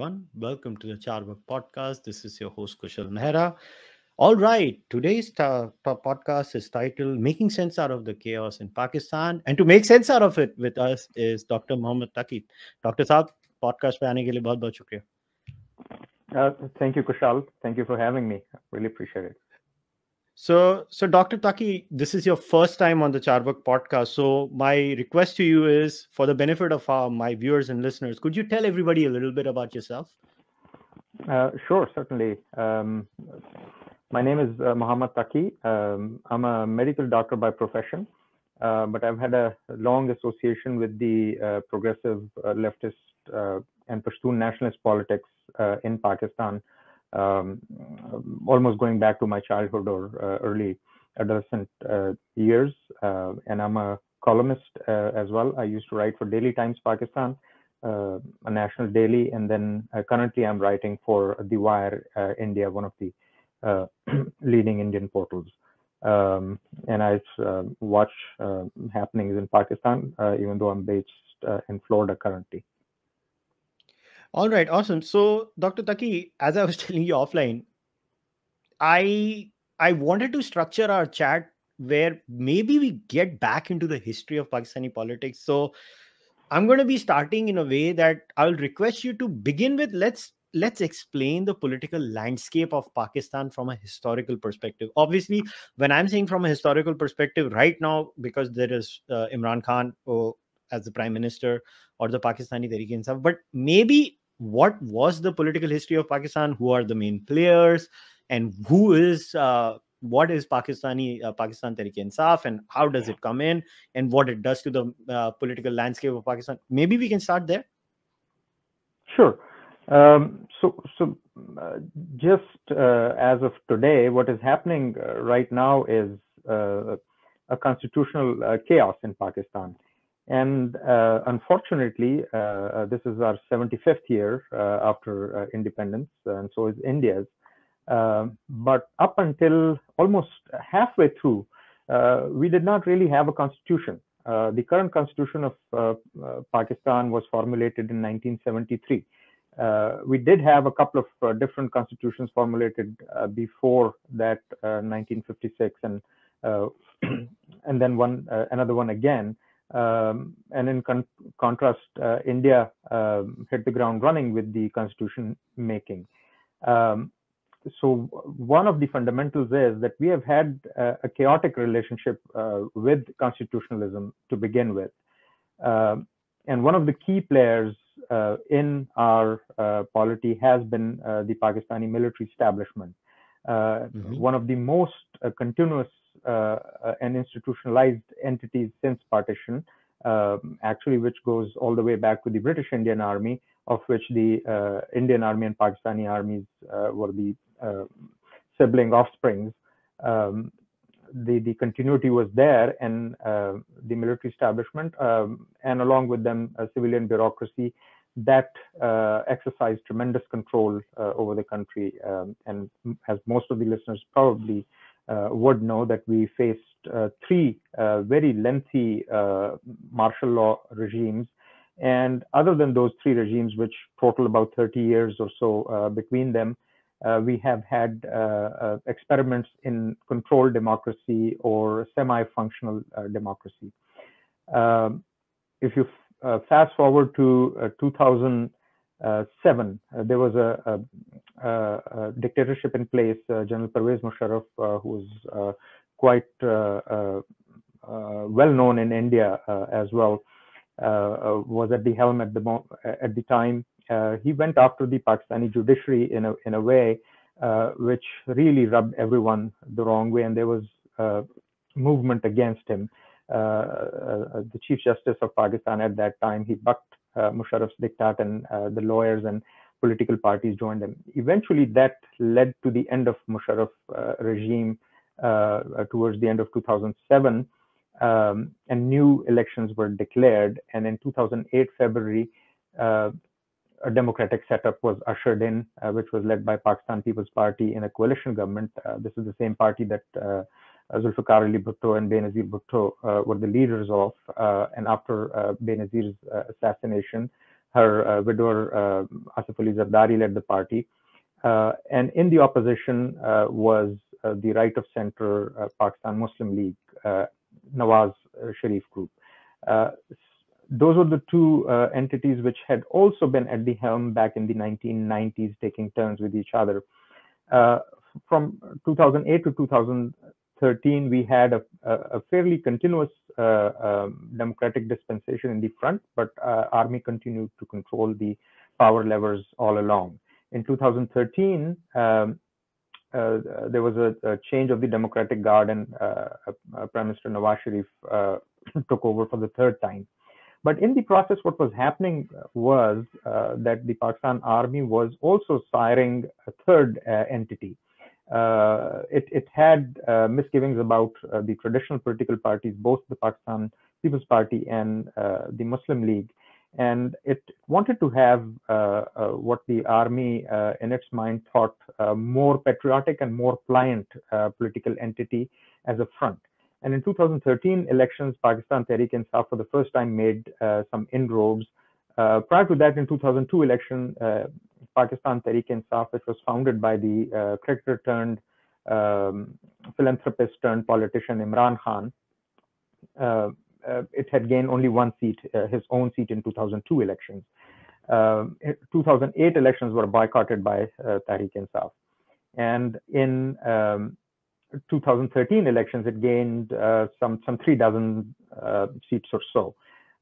everyone. Welcome to the Charvak podcast. This is your host, Kushal Mehra. All right, today's ta- podcast is titled Making Sense Out of the Chaos in Pakistan. And to make sense out of it with us is Dr. Mohammad Taqi. Dr. Saab, podcast पे आने लिए बहुत बहुत शुक्रिया. Uh, thank you, Kushal. Thank you for having me. Really appreciate it. So, so Dr. Taqi, this is your first time on the Charvak podcast. So, my request to you is, for the benefit of uh, my viewers and listeners, could you tell everybody a little bit about yourself? Uh, sure, certainly. Um, my name is uh, Mohammad Taqi. Um, I'm a medical doctor by profession, uh, but I've had a long association with the uh, progressive uh, leftist uh, and Pashtun nationalist politics in Pakistan, um, almost going back to my childhood or uh, early adolescent uh, years. Uh, and I'm a columnist as well. I used to write for Daily Times Pakistan, a national daily, and then currently I'm writing for The Wire India, one of the leading Indian portals. Um, and I uh, watch uh, happenings in Pakistan, uh, even though I'm based in Florida currently. All right, awesome. So, Dr. Taqi, as I was telling you offline, I I wanted to structure our chat where maybe we get back into the history of Pakistani politics. So, I'm going to be starting in a way that I'll request you to begin with let's let's explain the political landscape of Pakistan from a historical perspective. Obviously, when I'm saying from a historical perspective right now because there is uh, Imran Khan oh, as the prime minister or the Pakistani Tehreek-e-Insaf, but maybe what was the political history of Pakistan? Who are the main players, and who is uh, what is Pakistani uh, Pakistan Tehreek-e-Insaf, and how does it come in, and what it does to the uh, political landscape of Pakistan? Maybe we can start there. Sure. Um, so, so uh, just uh, as of today, what is happening uh, right now is uh, a constitutional uh, chaos in Pakistan. And uh, unfortunately, uh, uh, this is our 75th year uh, after uh, independence, and so is India's. Um, but up until almost halfway through, uh, we did not really have a constitution. The current constitution of Pakistan was formulated in 1973. Uh, we did have a couple of different constitutions formulated before that, 1956, and and then one another one again. Um, and in con- contrast, uh, India um, hit the ground running with the constitution making. Um, so one of the fundamentals is that we have had uh, a chaotic relationship uh, with constitutionalism to begin with. Um, and one of the key players uh, in our uh, polity has been uh, the Pakistani military establishment. Mm-hmm. One of the most continuous and institutionalized entities since partition, um, actually, which goes all the way back to the British Indian Army, of which the uh, Indian Army and Pakistani armies uh, were the sibling offsprings. Um, the, the continuity was there, and uh, the military establishment, um, and along with them, a civilian bureaucracy that uh, exercised tremendous control uh, over the country. Um, and as most of the listeners probably uh, would know that we faced uh, three uh, very lengthy martial law regimes. And other than those three regimes, which total about 30 years or so between them, uh, we have had uh, uh, experiments in controlled democracy or semi-functional democracy. Um, if you fast forward to 2000, uh, Uh, seven, uh, there was a, a, a, dictatorship in place. Uh, General Pervez Musharraf, uh, who was uh, quite well known in India as well, was at the helm at the at the time. he went after the Pakistani judiciary in a in a way which really rubbed everyone the wrong way, and there was movement against him. Uh, uh, the Chief Justice of Pakistan at that time, he bucked uh, Musharraf's diktat and uh, the lawyers and political parties joined them. Eventually, that led to the end of Musharraf uh, regime towards the end of 2007, um, and new elections were declared. And in 2008 February, a democratic setup was ushered in, uh, which was led by Pakistan People's Party in a coalition government. Uh, this is the same party that uh, Zulfikar Ali Bhutto and Benazir Bhutto uh, were the leaders of. Uh, and after uh, Benazir's assassination, her widower Asif Ali Zardari led the party, and in the opposition was the right of center Pakistan Muslim League, Nawaz Sharif group those were the two uh, entities which had also been at the helm back in the 1990s, taking turns with each other. Uh, from 2008 to 2013, we had a, a fairly continuous uh, um, democratic dispensation in the front, but uh, army continued to control the power levers all along. In 2013, um, uh, there was a, a, change of the Democratic Guard, and uh, Prime Minister Nawaz Sharif took over for the third time. But in the process, what was happening was uh, that the Pakistan Army was also siring a third uh, entity. Uh, it, it, had uh, misgivings about uh, the traditional political parties, both the Pakistan People's Party and the Muslim League. And it wanted to have what the army, in its mind, thought more patriotic and more pliant political entity as a front. And in 2013 elections, Pakistan Tehreek-e-Insaf for the first time made uh, some inroads. Uh, prior to that, in 2002 election, uh, Pakistan Tehreek-e-Insaf, which was founded by the uh, cricketer turned um, philanthropist turned politician Imran Khan, uh, uh, it had gained only one seat, his own seat in 2002 elections. Um, 2008 elections were boycotted by uh, Tehreek-e-Insaf. And in um, 2013 elections, it gained uh, some some three dozen uh, seats or so,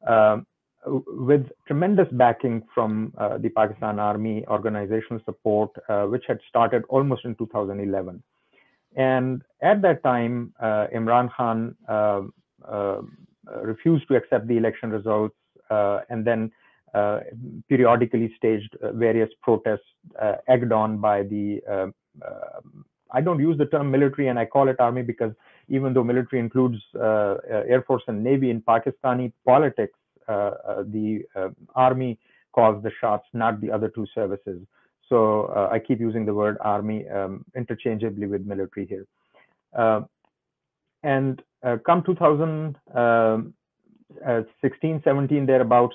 um, with tremendous backing from uh, the Pakistan Army organizational support, uh, which had started almost in 2011. And at that time, uh, Imran Khan um, uh, refused to accept the election results, and then periodically staged various protests, egged on by the I don't use the term military and I call it army because even though military includes uh, uh Air Force and Navy in Pakistani politics, uh, uh, the army calls the shots, not the other two services. So I keep using the word army um, interchangeably with military here. and come 2016, 17, thereabouts,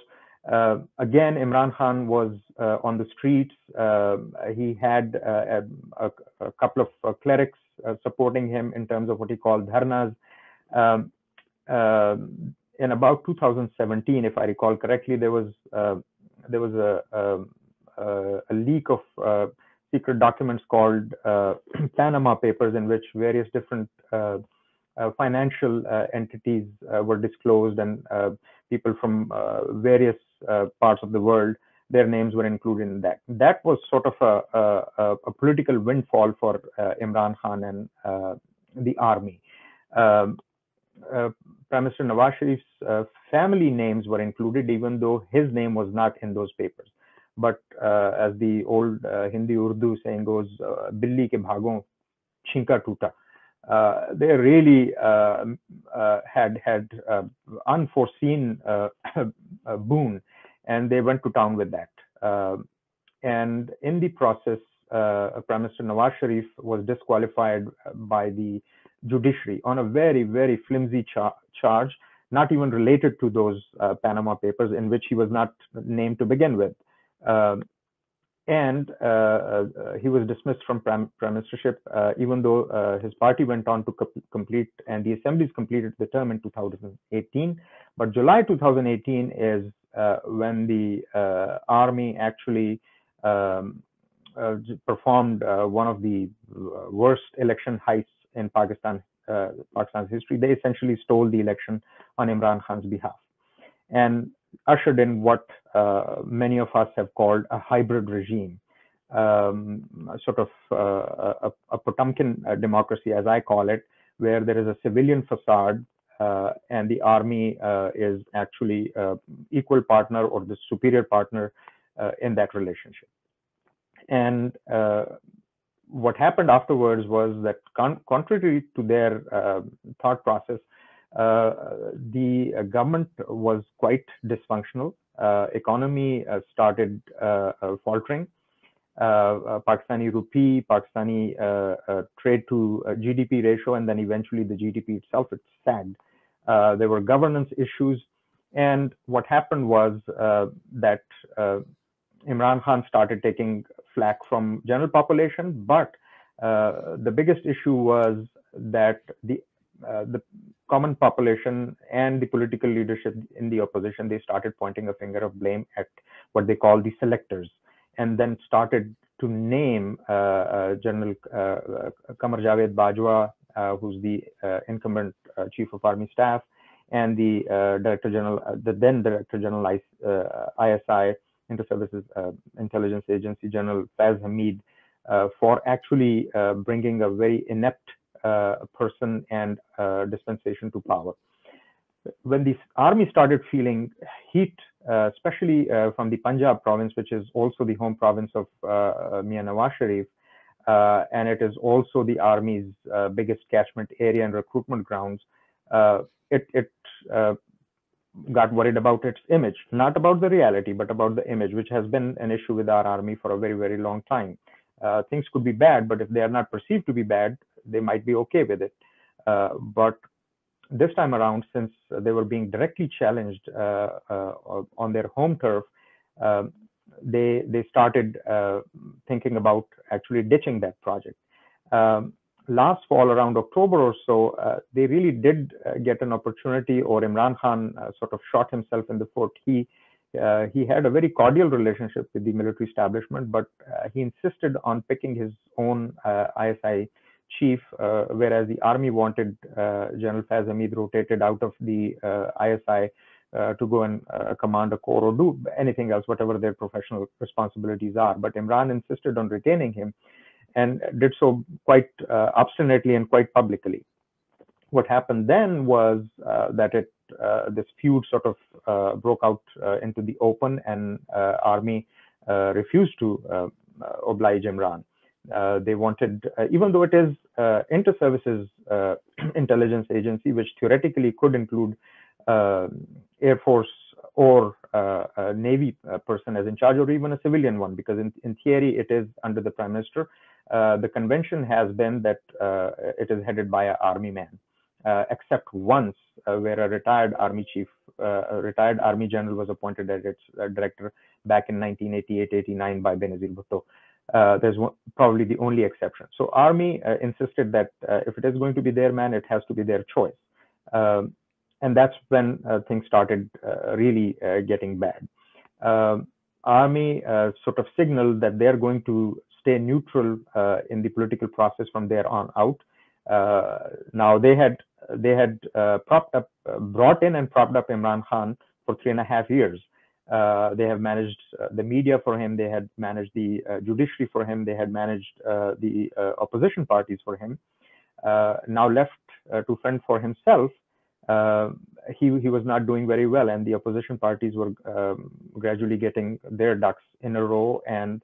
uh, again, Imran Khan was uh, on the streets. Uh, he had uh, a, a, couple of uh, clerics uh, supporting him in terms of what he called dharnas. Um, in about 2017, if I recall correctly, there was uh, there was a, a, a leak of uh, secret documents called uh, Panama Papers, in which various different financial entities were disclosed and people from various uh, parts of the world, their names were included in that. That was sort of a, a, a political windfall for uh, Imran Khan and uh, the army. Um, Prime Minister Nawaz Sharif's family names were included, even though his name was not in those papers. But as the old Hindi Urdu saying goes, "Billi ke bhagon chinka tuta." Uh, they really uh, uh, had had unforeseen boon and they went to town with that. Uh, and in the process, uh, Prime Minister Nawaz Sharif was disqualified by the judiciary on a very, very flimsy char charge, not even related to those uh, Panama Papers, in which he was not named to begin with. Um, and uh, uh, he was dismissed from prime, prime ministership, uh, even though his party went on to co complete, and the assemblies completed the term in 2018. But July 2018 is uh, when the uh, army actually um, uh, performed one of the worst election heists in Pakistan, Pakistan's history. They essentially stole the election on Imran Khan's behalf and ushered in what many of us have called a hybrid regime. Um, sort of uh, a, a, Potemkin democracy, as I call it, where there is a civilian facade uh, and the army uh, is actually equal partner or the superior partner uh, in that relationship. And what happened afterwards was that con contrary to their thought process, the government was quite dysfunctional. economy started faltering. Uh, Pakistani rupee, Pakistani uh, uh, trade to GDP ratio, and then eventually the GDP itself, it sagged. there were governance issues, And what happened was uh, that uh, Imran Khan started taking flack from general population, but uh, the biggest issue was that the uh, the common population and the political leadership in the opposition they started pointing a finger of blame at what they call the selectors, and then started to name uh, uh General uh, Qamar Javed Bajwa, who's the incumbent chief of army staff, and the director general, the then director general ISI Inter-Services uh, Intelligence Agency General Faiz Hamid uh, for actually uh, bringing a very inept person and dispensation to power. When the army started feeling heat, especially from the Punjab province, which is also the home province of Mian Nawaz Sharif, uh, and it is also the army's uh, biggest catchment area and recruitment grounds. Uh, it, it got worried about its image, not about the reality, but about the image, which has been an issue with our army for a very, very long time. Uh, things could be bad, but if they are not perceived to be bad, they might be okay with it. Uh, but this time around, since they were being directly challenged uh, uh on their home turf, um, they they started uh, thinking about actually ditching that project. Um, last fall, around October or so, uh, they really did uh, get an opportunity, or Imran Khan uh, sort of shot himself in the foot. He uh, he had a very cordial relationship with the military establishment, but uh, he insisted on picking his own uh, ISI chief, whereas the army wanted General Faiz Hamid rotated out of the ISI to go and command a corps or do anything else, whatever their professional responsibilities are. But Imran insisted on retaining him and did so quite uh, obstinately and quite publicly. What happened then was uh, that it uh, this feud sort of uh, broke out uh, into the open, and army refused to oblige Imran. they wanted, even though it is inter-services intelligence agency, which theoretically could include Air Force or uh, a Navy person as in charge, or even a civilian one, because in, in theory it is under the Prime Minister. Uh, the convention has been that uh, it is headed by an army man, uh, except once where a retired army chief, a retired army general was appointed as its director back in 1988-89 by Benazir Bhutto. Uh, there's one, probably the only exception. So army uh, insisted that uh, if it is going to be their man, it has to be their choice. Um, and that's when things started really getting bad. Um, army sort of signaled that they're going to stay neutral uh, in the political process from there on out. Uh, now they had they had uh, propped up, brought in and propped up Imran Khan for three and a half years. Uh, they have managed uh, the media for him. They had managed the uh, judiciary for him. They had managed the opposition parties for him. now left to fend for himself, he he was not doing very well, and the opposition parties were um, gradually getting their ducks in a row, and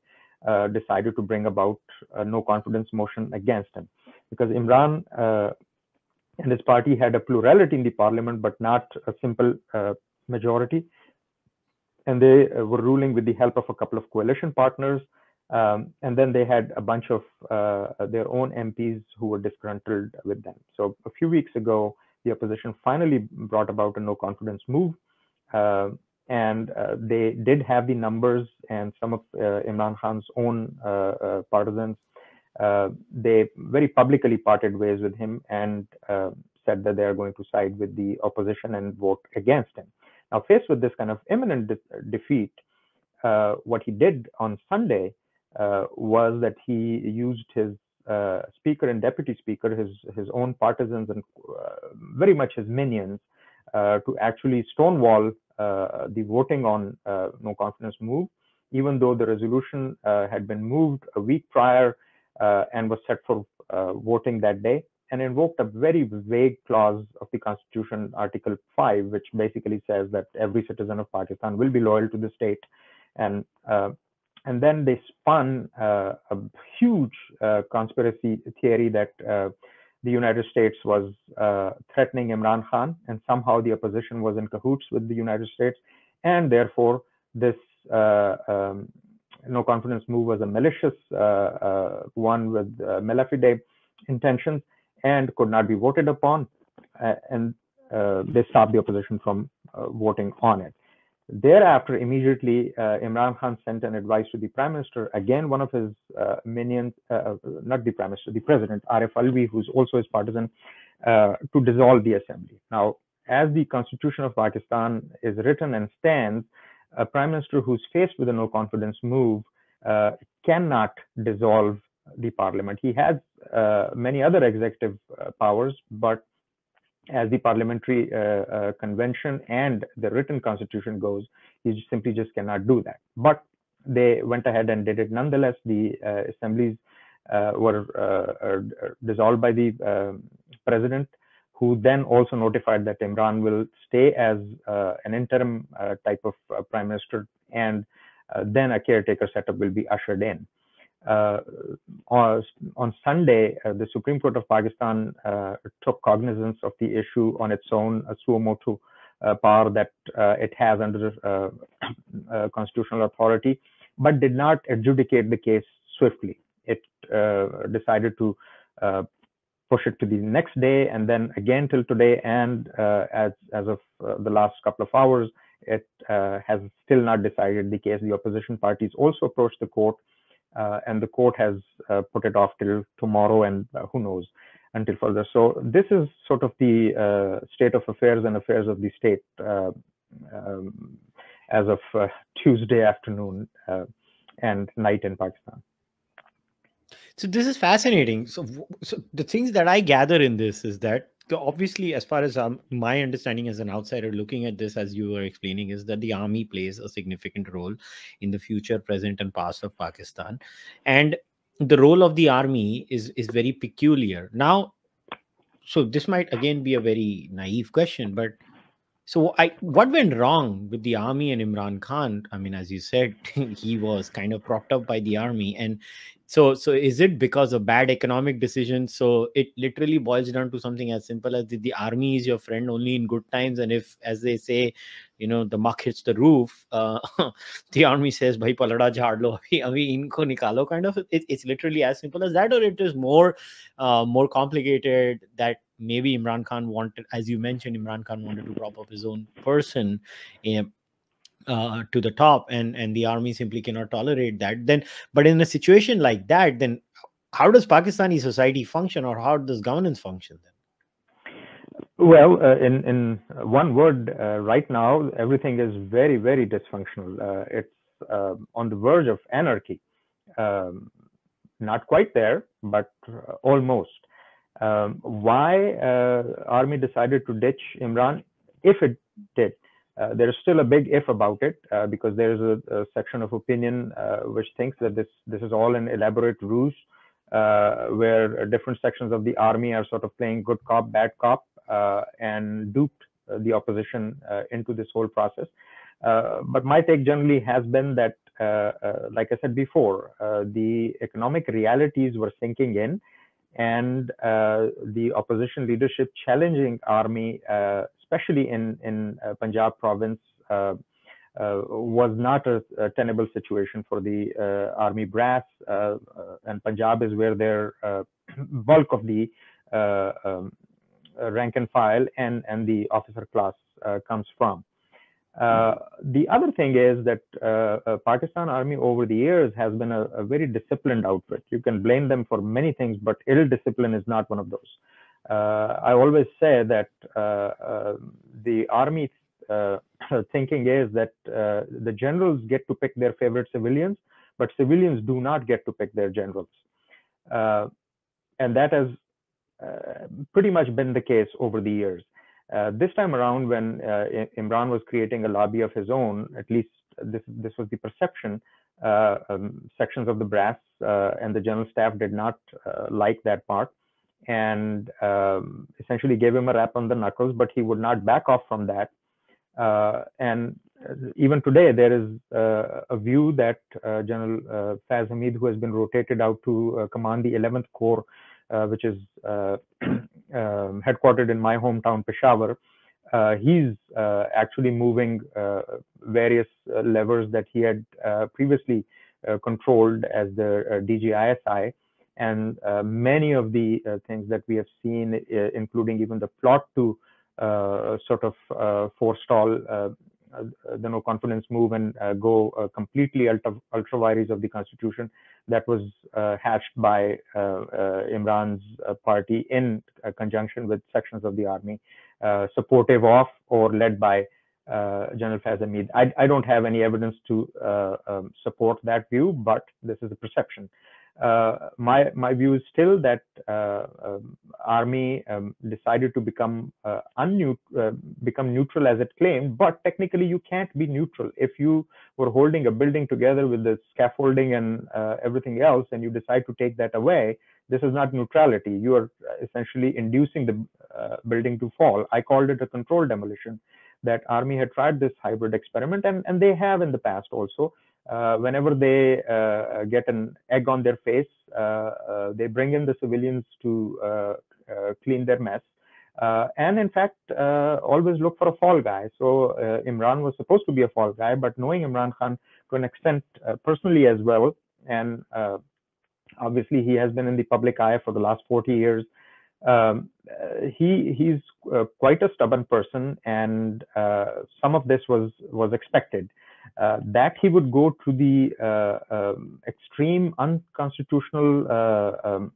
uh, decided to bring about a no confidence motion against him because Imran uh, and his party had a plurality in the parliament, but not a simple uh, majority. And they were ruling with the help of a couple of coalition partners. Um, and then they had a bunch of uh, their own MPs who were disgruntled with them. So a few weeks ago, the opposition finally brought about a no confidence move. Uh, and uh, they did have the numbers and some of uh, Imran Khan's own uh, uh partisans. Uh, they very publicly parted ways with him and said that they are going to side with the opposition and vote against him. Now, faced with this kind of imminent de defeat, what he did on Sunday was that he used his speaker and deputy speaker, his his own partisans and very much his minions, to actually stonewall uh, the voting on uh, no confidence move, even though the resolution uh, had been moved a week prior and was set for voting that day and invoked a very vague clause of the constitution article 5 which basically says that every citizen of pakistan will be loyal to the state and uh, and then they spun uh, a huge uh, conspiracy theory that the United States was uh, threatening Imran Khan, and somehow the opposition was in cahoots with the United States, and therefore this uh, um, no confidence move was a malicious uh, uh one with uh, malafide intentions and could not be voted upon, uh, and they stopped the opposition from voting on it. Thereafter, immediately, Imran Khan sent an advice to the prime minister. Again, one of his minions, not the prime minister, the president, Arif Alvi, who's also his partisan, to dissolve the assembly. Now, as the constitution of Pakistan is written and stands, a prime minister who's faced with a no confidence move uh, cannot dissolve the parliament. He has uh, many other executive uh, powers, but as the parliamentary uh, uh, convention and the written constitution goes, he simply just cannot do that. But they went ahead and did it nonetheless. The uh, assemblies were dissolved by the um, president who then also notified that Imran will stay as uh, an interim uh, type of uh, prime minister and uh, then a caretaker setup will be ushered in. Uh, on, on, Sunday, uh, the Supreme Court of Pakistan took cognizance of the issue on its own, a suo motu power that it has under constitutional authority, but did not adjudicate the case swiftly. It decided to push it to the next day and then again till today and uh, as as of uh, the last couple of hours it uh, has still not decided the case the opposition parties also approached the court uh, and the court has uh, put it off till tomorrow and uh, who knows until further so this is sort of the state of affairs and affairs of the state um, as of tuesday afternoon and night in pakistan so this is fascinating. So, so the things that I gather in this is that obviously, as far as um, my understanding as an outsider looking at this, as you were explaining, is that the army plays a significant role in the future, present, and past of Pakistan, and the role of the army is is very peculiar. Now, so this might again be a very naive question, but so I what went wrong with the army and Imran Khan? I mean, as you said, he was kind of propped up by the army, and so so is it because of bad economic decisions? So it literally boils down to something as simple as the, the army is your friend only in good times and if as they say you know the muck hits the roof uh, the army says bhai palada jhad lo abhi, abhi inko nikalo kind of it, it's literally as simple as that or it is more uh, more complicated that maybe imran khan wanted as you mentioned imran khan wanted to prop up his own person um, uh, to the top and and the army simply cannot tolerate that then but in a situation like that then how does pakistani society function or how does governance function then? Well uh, in in one word uh, right now everything is very very dysfunctional. Uh, it's um, on the verge of anarchy. Um, not quite there but uh, almost. Um, why uh, army decided to ditch imran? If it did uh, there is still a big if about it uh, because there is a, a, section of opinion uh, which thinks that this this is all an elaborate ruse uh, where different sections of the army are sort of playing good cop bad cop uh, and duped the opposition into this whole process. But my take generally has been that like i said before the economic realities were sinking in and the opposition leadership challenging army especially in in uh, Punjab province, uh, uh, was not a, a, tenable situation for the army brass, and Punjab is where their bulk of the um, rank and file and and the officer class comes from. Uh, the other thing is that uh, uh, Pakistan Army over the years has been a, a, very disciplined outfit. You can blame them for many things, but ill discipline is not one of those. Uh, I always say that uh, the army thinking is that the generals get to pick their favorite civilians, but civilians do not get to pick their generals. and that has pretty much been the case over the years. Uh, this time around, when uh, Imran was creating a lobby of his own, at least this this was the perception. Uh, um, sections of the brass and the general staff did not like that part, and um, essentially gave him a rap on the knuckles, but he would not back off from that. Uh, and uh, even today, there is uh, a view that uh, General uh, Faiz Hamid, who has been rotated out to uh, command the 11th Corps, which is um, headquartered in my hometown, Peshawar, uh, he's uh, actually moving uh, various levers that he had previously controlled as the DGISI and uh, many of the uh, things that we have seen, uh, including even the plot to sort of forestall Uh, the no confidence move and uh, go uh, completely ultra, ultra vires of the constitution that was hatched by Imran's party in conjunction with sections of the army supportive of or led by uh, General Faiz Hamid. I, I, don't have any evidence to uh, um, support that view, but this is a perception. Uh, my my view is still that uh, um, army um, decided to become uh, uh, become neutral as it claimed, but technically you can't be neutral if you were holding a building together with the scaffolding and everything else, and you decide to take that away. This is not neutrality. You are essentially inducing the building to fall. I called it a controlled demolition that army had tried this hybrid experiment and, and they have in the past also uh, whenever they uh, get an egg on their face uh, uh they bring in the civilians to uh, uh, clean their mess and in fact always look for a fall guy so imran was supposed to be a fall guy but knowing imran khan to an extent personally as well and obviously he has been in the public eye for the last 40 years um, he he's uh, quite a stubborn person, and uh, some of this was was expected. Uh, that he would go to the uh, um, extreme unconstitutional uh, um,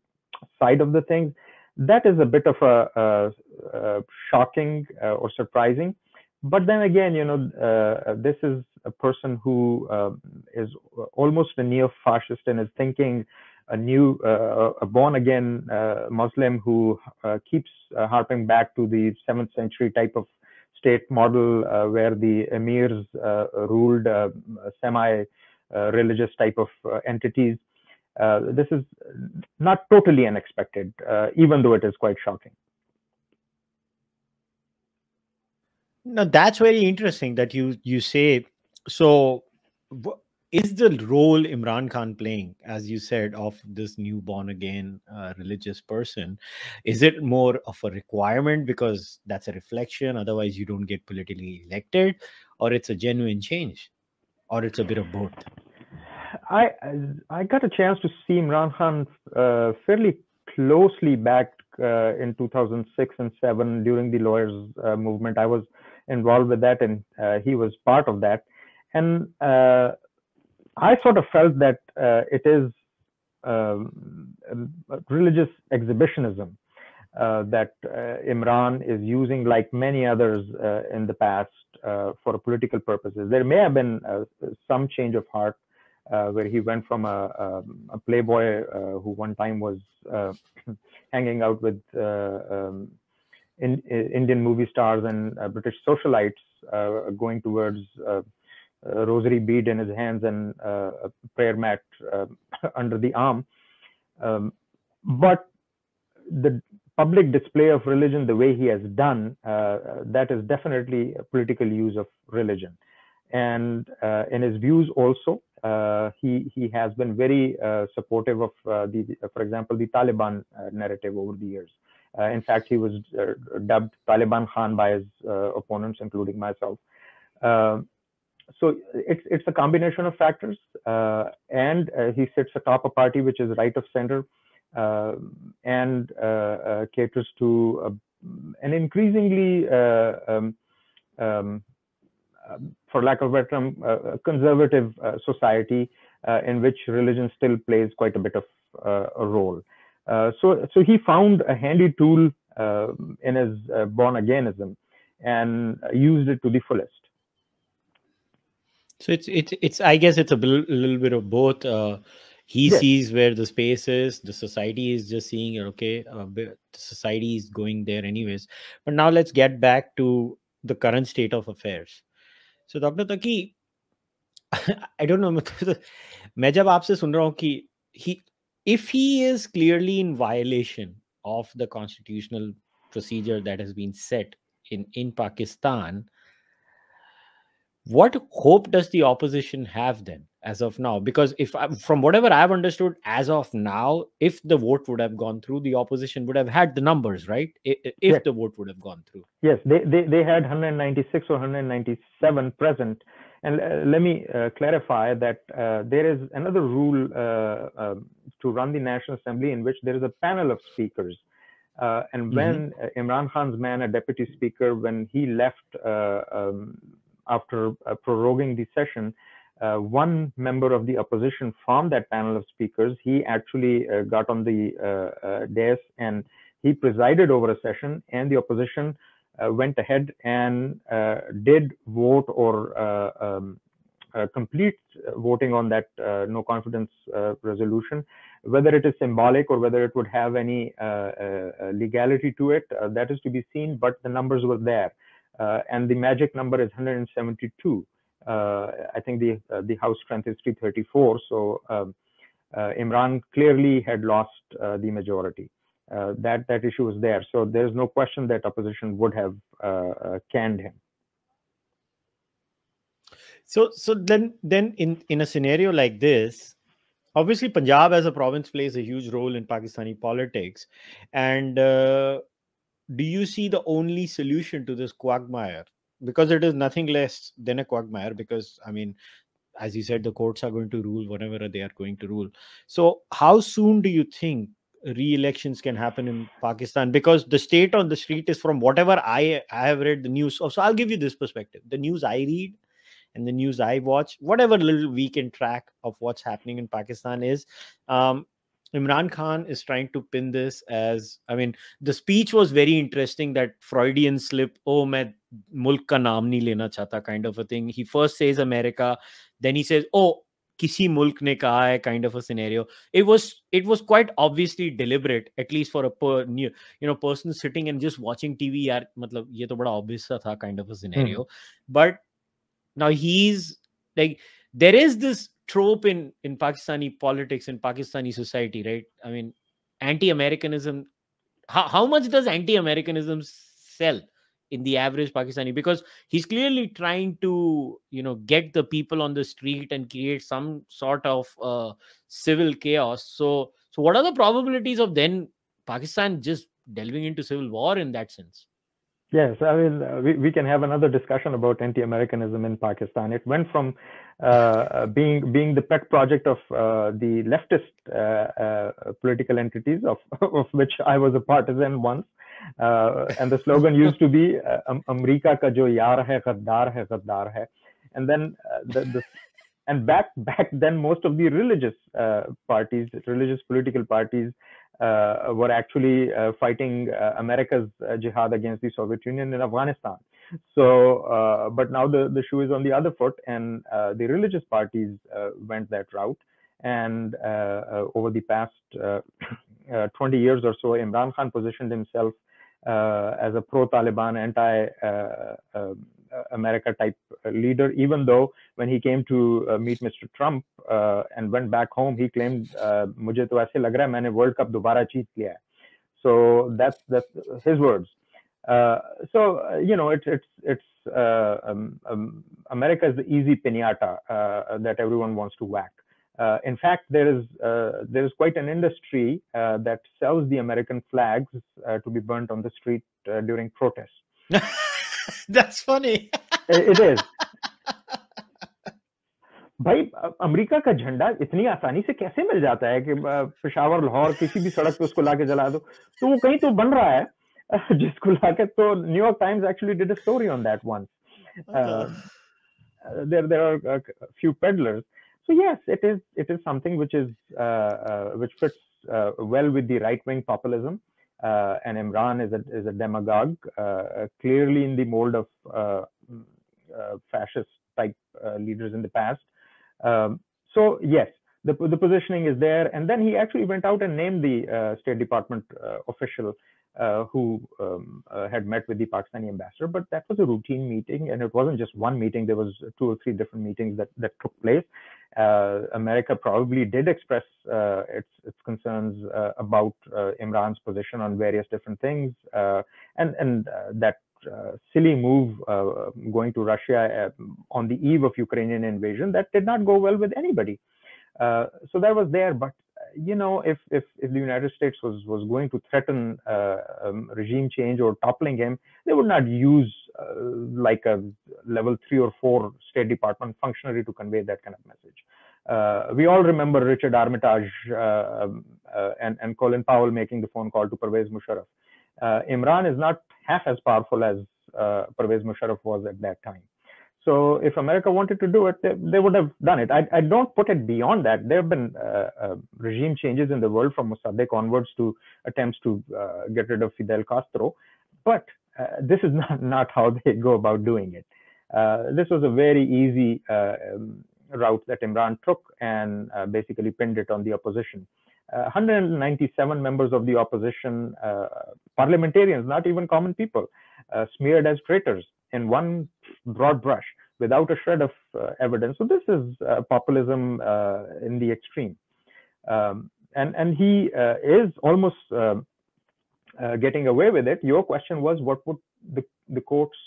side of the things, that is a bit of a, a, a shocking uh, or surprising. But then again, you know, this is a person who um, is almost a neo-fascist in his thinking a new, uh, a born again uh, Muslim who uh, keeps harping back to the seventh century type of state model uh, where the emirs uh, ruled uh, semi religious type of entities. this is not totally unexpected, even though it is quite shocking. Now that's very interesting that you you say so is the role Imran Khan playing, as you said, of this new born again uh, religious person, is it more of a requirement because that's a reflection? Otherwise, you don't get politically elected, or it's a genuine change, or it's a bit of both? I I got a chance to see Imran Khan uh, fairly closely back uh, in 2006 and 7 during the lawyers uh, movement. I was involved with that, and uh, he was part of that. And uh, I sort of felt that uh, it is um, religious exhibitionism uh, that uh, Imran is using, like many others uh, in the past, uh, for political purposes. There may have been uh, some change of heart where he went from a, a, a playboy who one time was hanging out with um, in, Indian movie stars and British socialites, going towards rosary bead in his hands and uh, a prayer mat uh, under the arm. Um, but the public display of religion, the way he has done, uh, that is definitely a political use of religion. And in his views also, uh, he he has been very uh, supportive of uh, the, for example, the Taliban narrative over the years. in fact, he was dubbed Taliban Khan by his opponents, including myself. So it's it's a combination of factors, uh, and uh, he sits atop a party which is right of center uh, and uh, uh, caters to an increasingly, uh, um, um, for lack of a better term, conservative society in which religion still plays quite a bit of a role. so so he found a handy tool in his born againism and used it to the fullest. So it's it's it's I guess it's a bl- little bit of both. Uh, he sees where the space is. The society is just seeing okay. Uh, society is going there anyways. But now let's get back to the current state of affairs. So Dr. Taqi, I don't know. मैं जब आपसे सुन रहा हूँ कि he if he is clearly in violation of the constitutional procedure that has been set in in Pakistan. Uh, what hope does the opposition have then as of now because if from whatever i've understood as of now if the vote would have gone through the opposition would have had the numbers right if yes. the vote would have gone through yes they they, they had 196 or 197 present and uh, let me uh, clarify that uh, there is another rule uh, um, to run the national assembly in which there is a panel of speakers Uh, and mm-hmm. when mm-hmm. Imran Khan's man, a deputy speaker, when he left uh, um, after uh, proroguing the session, uh, one member of the opposition from that panel of speakers, he actually uh, got on the uh, dais and he presided over a session, and the opposition went ahead and did vote or um, complete voting on that no confidence resolution whether it is symbolic or whether it would have any uh, uh, legality to it, uh, that is to be seen, but the numbers were there. And the magic number is 172. I think the, the House strength is 334. So um, Imran clearly had lost the majority. Uh, that that issue was there. So there's no question that opposition would have uh, uh, canned him. So so then then in in a scenario like this, obviously punjab as a province plays a huge role in pakistani politics and uh, do you see the only solution to this quagmire? Because it is nothing less than a quagmire because i mean as you said the courts are going to rule whatever they are going to rule. So how soon do you think re-elections can happen in pakistan? Because the state on the street is from whatever i i have read the news so, so i'll give you this perspective. The news i read and the news I watch, whatever little we can track of what's happening in Pakistan is, um, Imran Khan is trying to pin this as I mean, the speech was very interesting that Freudian slip, oh, main mulk ka naam nahi lena chata kind of a thing. He first says America, then he says, oh, kisi mulk ne kaha hai kind of a scenario. It was it was quite obviously deliberate, at least for a per, you know person sitting and just watching TV. Yaar, matlab, ye to bada obvious tha kind of a hmm. scenario. Hmm. But now he's like there is this trope in in pakistani politics and pakistani society right? I mean anti-americanism how, how much does anti-americanism sell in the average pakistani? Because he's clearly trying to you know get the people on the street and create some sort of uh, civil chaos. So so what are the probabilities of then pakistan just delving into civil war in that sense Yes, I mean, uh, we, we can have another discussion about anti-Americanism in Pakistan. It went from uh, uh being being the pet project of uh, the leftist uh, political entities, of, of which I was a partisan once. and the slogan used to be "America ka jo yaar hai, gaddar hai, gaddar hai." And then the, the and back back then, most of the religious parties, religious political parties, Uh, were actually uh, fighting uh, America's uh, jihad against the Soviet Union in Afghanistan. So, uh, but now the, the shoe is on the other foot, and the religious parties went that route. And over the past 20 years or so, Imran Khan positioned himself as a pro-Taliban, anti um, uh, America type uh, leader, even though when he came to uh, meet Mr. Trump uh, and went back home, he claimed, "Mujhe to aise lag raha hai, maine World Cup dobara cheat liya." So that's that's his words. Uh, so you know, it's it's um, um, America is the easy pinata that everyone wants to whack. Uh, in fact, there is uh, there is quite an industry uh, that sells the American flags to be burnt on the street during protests. That's funny. it is. भाई America का झंडा इतनी आसानी से कैसे मिल जाता है कि पेशावर लाहौर किसी भी सड़क पे उसको लाके जला दो? तो वो कहीं तो बन रहा है जिसको लाके तो New York Times actually did a story on that once there there are few peddlers so yes it is it is something which is which fits well with the right wing populism uh, and Imran is a, is a demagogue, uh, clearly in the mold of uh, fascist type leaders in the past. Um, so yes, the, the positioning is there. And then he actually went out and named the State Department official uh, who um, uh, had met with the Pakistani ambassador, but that was a routine meeting, and it wasn't just one meeting. There was two or three different meetings that that took place. Uh, America probably did express uh, its its concerns uh, about Imran's position on various different things, and and that silly move going to Russia on the eve of Ukrainian invasion that did not go well with anybody. so that was there, but you know, if if if the United States was was going to threaten uh, um, regime change or toppling him, they would not use uh, like a level three or four State Department functionary to convey that kind of message. Uh, we all remember Richard Armitage uh, um, uh, and, and Colin Powell making the phone call to Pervez Musharraf. Imran is not half as powerful as Pervez Musharraf was at that time. So if America wanted to do it, they, they would have done it. I, I, don't put it beyond that. There have been uh, uh, regime changes in the world from Mossadegh onwards to attempts to uh, get rid of Fidel Castro, but uh, this is not, not how they go about doing it. Uh, this was a very easy uh, um, route that Imran took and basically pinned it on the opposition. 197 members of the opposition, parliamentarians, not even common people, smeared as traitors in one broad brush without a shred of uh, evidence. So this is uh, populism uh, in the extreme. Um, and, and he uh, is almost um, uh, getting away with it. Your question was what would the, the courts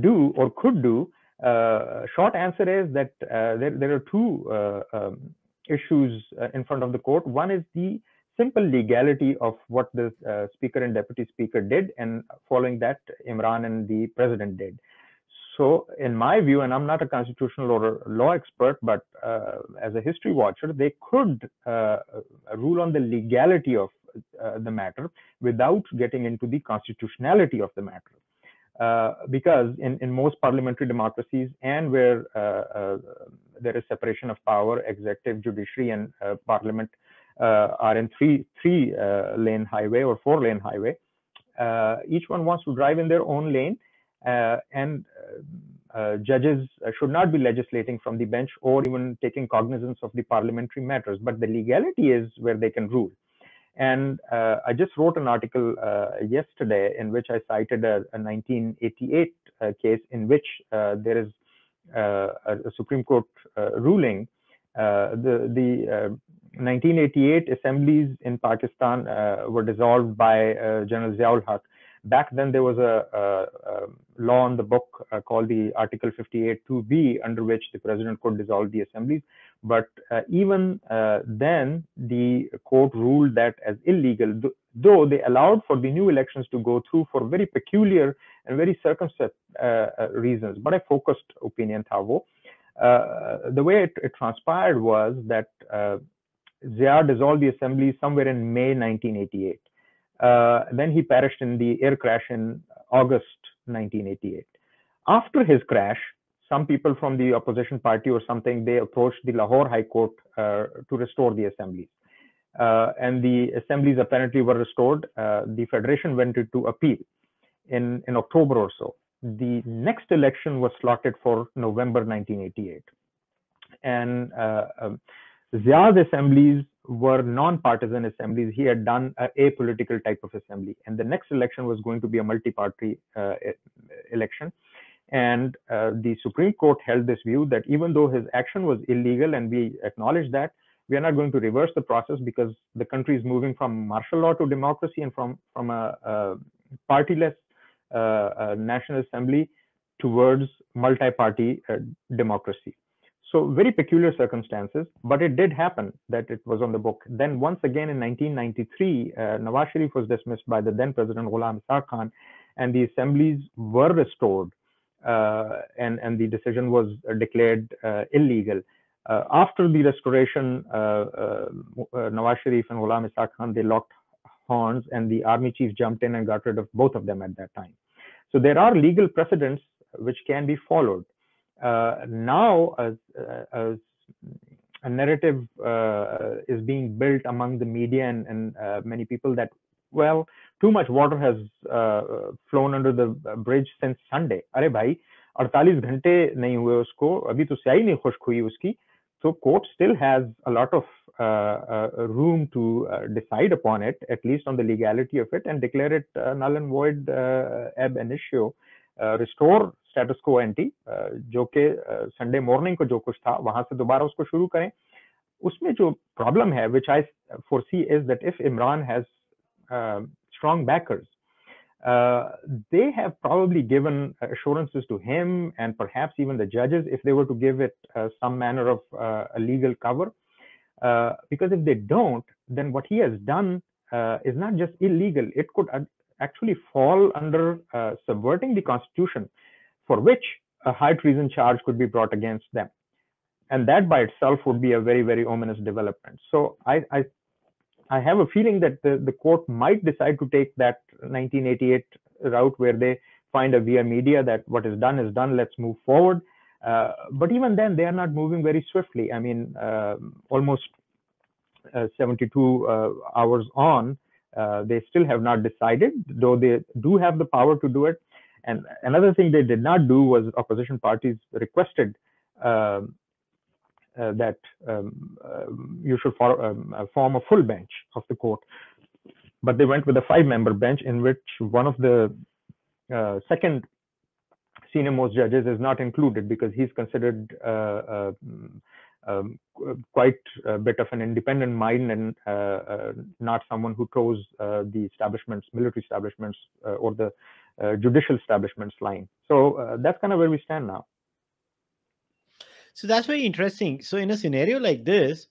do or could do? Uh, short answer is that there, there are two um, issues in front of the court. One is the simple legality of what the uh, speaker and deputy speaker did, and following that, Imran and the president did. So, in my view, and I'm not a constitutional or law expert, but uh, as a history watcher, they could uh, rule on the legality of uh, the matter without getting into the constitutionality of the matter. Uh, because in, in most parliamentary democracies and where uh, there is separation of power, executive, judiciary, and parliament uh, are in three three uh, lane highway or four lane highway. Uh, each one wants to drive in their own lane, and judges should not be legislating from the bench or even taking cognizance of the parliamentary matters. But the legality is where they can rule. And uh, I just wrote an article uh, yesterday in which I cited a, a 1988 uh, case in which there is a, a, Supreme Court ruling. The the 1988 assemblies in Pakistan uh, were dissolved by uh, General Ziaul Haq. Back then, there was a, a, a law on the book uh, called the Article 58.2b, under which the president could dissolve the assemblies. But uh, even uh, then, the court ruled that as illegal, th though they allowed for the new elections to go through for very peculiar and very circumspect uh, reasons. But a focused opinion, Thavo. The way it, it, transpired was that Zia dissolved the assembly somewhere in May 1988. Uh, then he perished in the air crash in August 1988. After his crash, some people from the opposition party or something, they approached the Lahore High Court uh, to restore the assemblies. Uh, and the assemblies apparently were restored. Uh, the federation went into appeal in, in October or so. The next election was slotted for November 1988. And uh, um, Zia's assemblies were non-partisan assemblies. He had done a apolitical type of assembly, and the next election was going to be a multi-party uh, election. And uh, the Supreme Court held this view that even though his action was illegal, and we acknowledge that, we are not going to reverse the process because the country is moving from martial law to democracy and from from a, a partyless national assembly towards multi-party uh, democracy. So very peculiar circumstances, but it did happen that it was on the book. Then once again in 1993, uh, Nawaz Sharif was dismissed by the then President Ghulam Ishaq Khan, and the assemblies were restored, uh, and and the decision was declared uh, illegal. Uh, after the restoration, uh, uh, Nawaz Sharif and Ghulam Ishaq Khan they locked horns, and the army chief jumped in and got rid of both of them at that time. So there are legal precedents which can be followed. Uh, now as, uh, as a narrative uh, is being built among the media and, and many people that well too much water has flown under the bridge since Sunday. अरे भाई 48 घंटे नहीं हुए उसको अभी तो स्याही नहीं खुश्क हुई उसकी so court still has a lot of uh, uh, room to uh, decide upon it, at least on the legality of it, and declare it null and void ab initio, restore status को anti जो कि Sunday morning को जो कुछ था वहां से दोबारा उसको शुरू करें उसमें जो प्रॉब्लम है विच आई four C is that if Imran has strong backers uh, they have probably given assurances to him and perhaps even the judges if they were to give it uh, some manner of uh, a legal cover. Uh, because if they don't, then what he has done uh, is not just illegal, it could actually fall under uh, subverting the constitution for which a high treason charge could be brought against them. and that by itself would be a very very ominous development. So I I, I have a feeling that the, the court might decide to take that 1988 route where they find a via media that what is done is done. Let's move forward. Uh, but even then, they are not moving very swiftly. I mean, uh, almost uh, 72 uh, hours on, uh, they still have not decided, though they do have the power to do it. And another thing they did not do was opposition parties requested um, uh, that um, um, you should for, um, uh, form a full bench of the court. But they went with a five member bench in which one of the uh, second senior most judges is not included because he's considered uh, uh, um, quite a bit of an independent mind and uh, not someone who toes the establishments, military establishments, or the judicial establishments line. So that's kind of where we stand now. So that's very interesting. So in a scenario like this,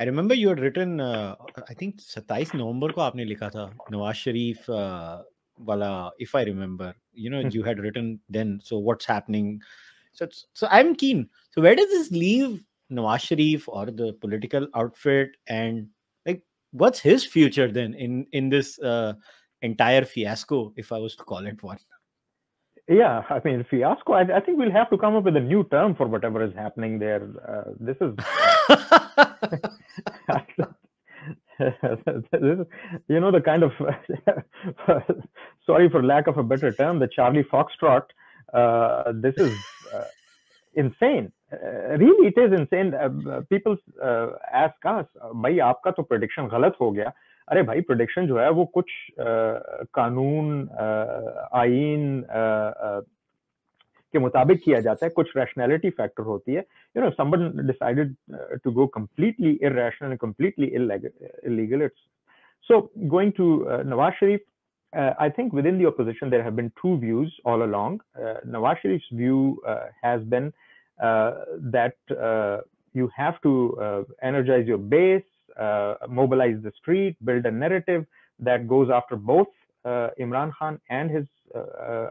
I remember you had written, uh, I think 27 November को आपने लिखा था नवाज शरीफ वाला if I remember. You know you had written then so what's happening? So so I'm keen. So where does this leave Nawaz Sharif or the political outfit? And like what's his future then in in this uh, entire fiasco if I was to call it one? Yeah i mean fiasco I, I, think we'll have to come up with a new term for whatever is happening there. Uh, this is you know the kind of sorry for lack of a better term the charlie foxtrot uh, this is uh, insane uh, really it is insane uh, people uh, ask us भाई आपका तो prediction गलत हो गया अरे भाई prediction जो है वो कुछ कानून आइन के मुताबिक किया जाता है कुछ रैशनैलिटी फैक्टर होती है you know someone decided to go and completely illegal it's so going to uh, Nawaz Sharif uh, I think within the opposition there have been two views all along. Uh, Nawaz Sharif's view uh, has been uh, that uh, you have to energize your base mobilize the street build a narrative that goes after both Imran Khan and his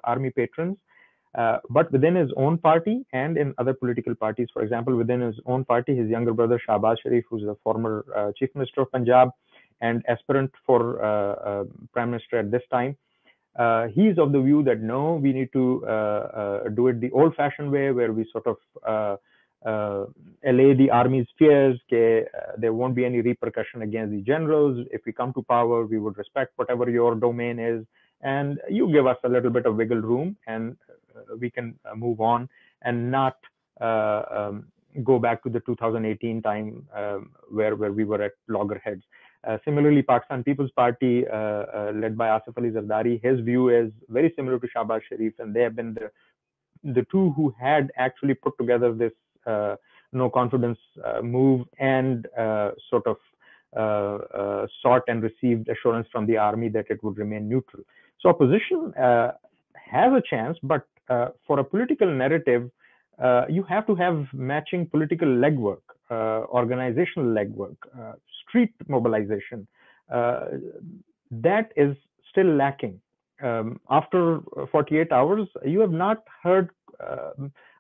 army patrons. Uh, but within his own party and in other political parties, for example, within his own party, his younger brother Shahbaz Sharif, who's the former uh, chief minister of Punjab and aspirant for uh, uh prime minister at this time, uh, he's of the view that no, we need to do it the old-fashioned way, where we sort of allay the army's fears. Okay, there won't be any repercussion against the generals. If we come to power, we would respect whatever your domain is and you give us a little bit of wiggle room and uh, we can uh, move on and not uh, um, go back to the 2018 time um, where where we were at loggerheads. Uh, similarly, Pakistan People's Party, uh, uh, led by Asif Ali Zardari, his view is very similar to Shahbaz Sharif, and they have been the the two who had actually put together this no confidence move and sort of sought and received assurance from the army that it would remain neutral. So opposition has a chance, but uh, for a political narrative, uh, you have to have matching political legwork, uh, organizational legwork, street mobilization. that is still lacking. Um, after 48 hours, you have not heard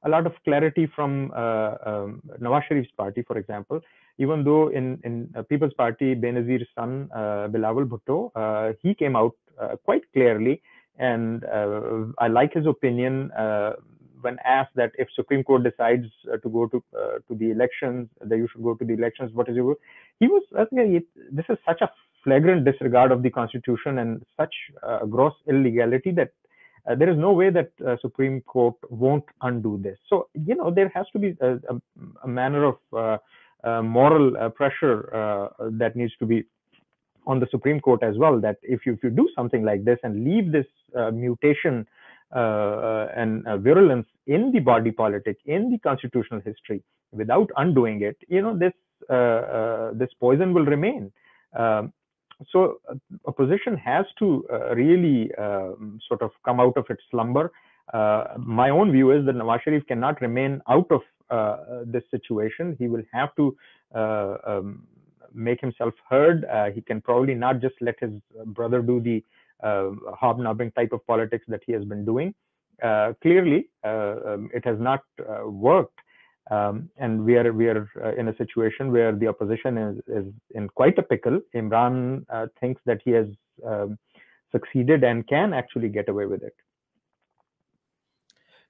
a lot of clarity from uh, um, Nawaz Sharif's party, for example, even though in, in uh, People's Party, Benazir's son, uh, Bilawal Bhutto, he came out quite clearly and uh, I like his opinion uh, when asked that if Supreme Court decides uh, to go to to the elections, that you should go to the elections. What is your? He was. this is such a flagrant disregard of the Constitution and such gross illegality that uh, there is no way that uh, Supreme Court won't undo this. So you know there has to be a, a, a manner of uh, moral pressure that needs to be on the Supreme Court as well that if you if you do something like this and leave this uh, mutation uh, uh and uh, virulence in the body politic in the constitutional history without undoing it, you know this uh, this poison will remain. Um, so opposition has to really um, sort of come out of its slumber. my own view is that Nawaz Sharif cannot remain out of this situation. He will have to um, make himself heard. Uh, he can probably not just let his brother do the uh, hobnobbing type of politics that he has been doing. Uh, clearly, um, it has not worked. Um, and we are we are uh, in a situation where the opposition is is in quite a pickle. Imran uh, thinks that he has um, succeeded and can actually get away with it.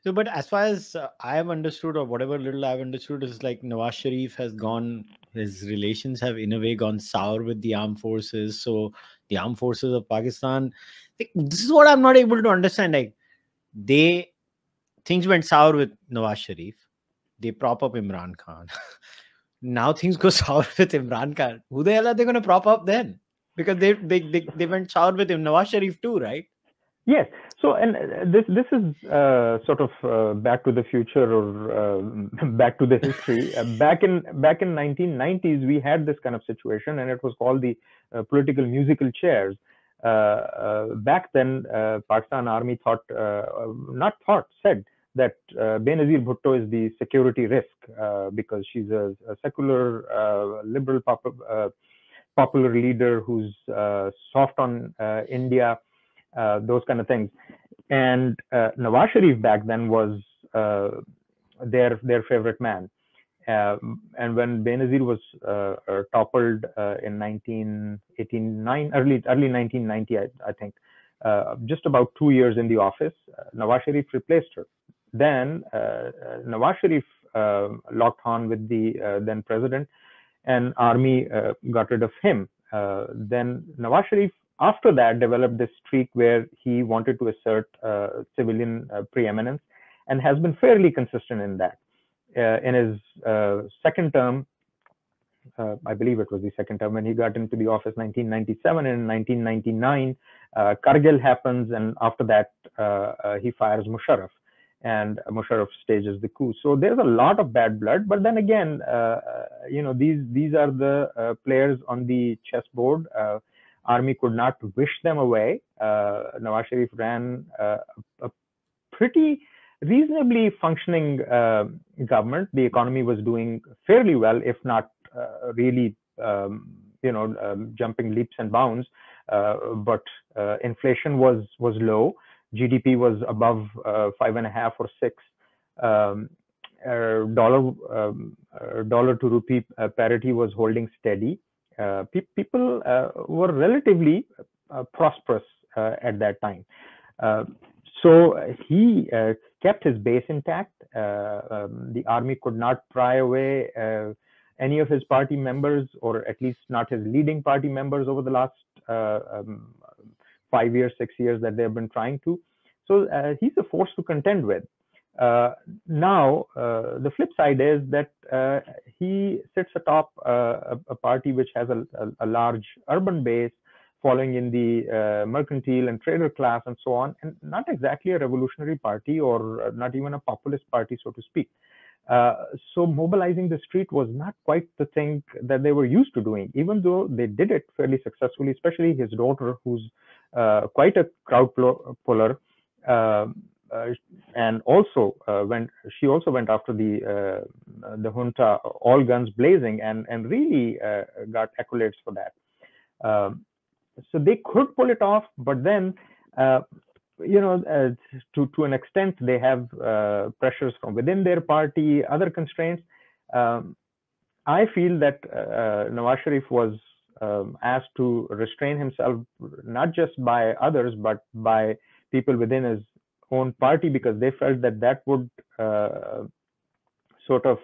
So, but as far as uh, I have understood, or whatever little I've understood, is like Nawaz Sharif has gone, his relations have in a way gone sour with the armed forces. So, the armed forces of Pakistan, this is what I'm not able to understand. Like, they things went sour with Nawaz Sharif, they prop up Imran Khan. now things go sour with Imran Khan. Who the hell are they going to prop up then? Because they, they they they went sour with him, Nawaz Sharif too, right? Yes. So, and uh, this this is uh, sort of uh, back to the future or uh, back to the history. Uh, back in back in 1990s, we had this kind of situation, and it was called the uh, political musical chairs. back then, Pakistan Army thought, not thought, said that uh, Benazir Bhutto is the security risk because she's a, a secular, liberal, pop- popular leader who's soft on India uh, those kind of things. And uh, Nawaz Sharif back then was uh, their their favorite man. Uh, and when Benazir was uh, uh, toppled in 1989, early early 1990, I, I think, just about two years in the office, Nawaz Sharif replaced her. Then Nawaz Sharif locked on with the then president, and army got rid of him. then Nawaz Sharif after that developed this streak where he wanted to assert uh, civilian uh, preeminence and has been fairly consistent in that. Uh, in his uh, second term, uh, I believe it was the second term when he got into the office 1997 and in 1999 uh, Kargil happens and after that he fires Musharraf and Musharraf stages the coup. So there's a lot of bad blood, but then again, you know, these these are the players on the chessboard army could not wish them away. Uh, Nawaz Sharif ran uh, a pretty reasonably functioning uh, government. The economy was doing fairly well, if not uh, really, um, you know, um, jumping leaps and bounds. Uh, but uh, inflation was was low. GDP was above five and a half or six. Um, dollar um, dollar to rupee parity was holding steady. Uh, pe people uh, were relatively uh, prosperous at that time. so he kept his base intact. Um, the army could not pry away any of his party members, or at least not his leading party members over the last um, five years, six years that they've been trying to. So he's a force to contend with. Uh, now, uh, the flip side is that uh, he sits atop a, a, party which has a, a, a, large urban base, following in the uh, mercantile and trader class and so on, and not exactly a revolutionary party or not even a populist party, so to speak. Uh, so mobilizing the street was not quite the thing that they were used to doing, even though they did it fairly successfully, especially his daughter, who's uh, quite a crowd puller. Uh, and also uh, went she also went after the uh, the junta all guns blazing and and really got accolades for that um, so they could pull it off but then you know, uh, to to an extent, they have uh, pressures from within their party, other constraints. Um, I feel that uh, Nawaz Sharif was um, asked to restrain himself not just by others, but by people within his own party because they felt that that would uh, sort of